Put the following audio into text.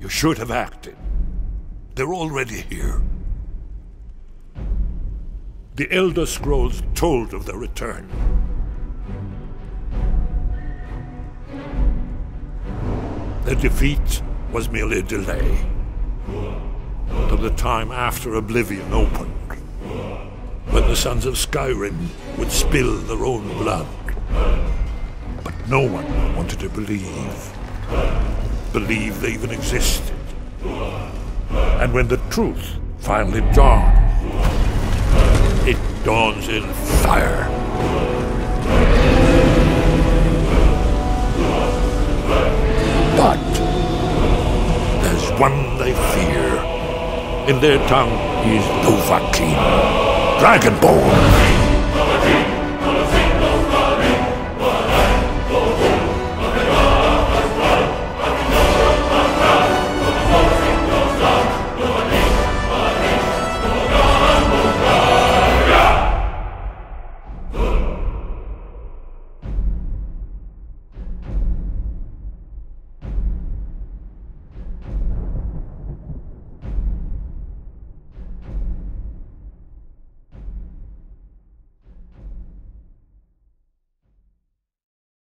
You should have acted. They're already here. The Elder Scrolls told of their return. Their defeat was merely a delay. Till the time after Oblivion opened. When the Sons of Skyrim would spill their own blood. But no one wanted to believe. Believe they even existed. And when the truth finally dawns, it dawns in fire. But there's one they fear. In their tongue, he's Dovahkiin, Dragonborn.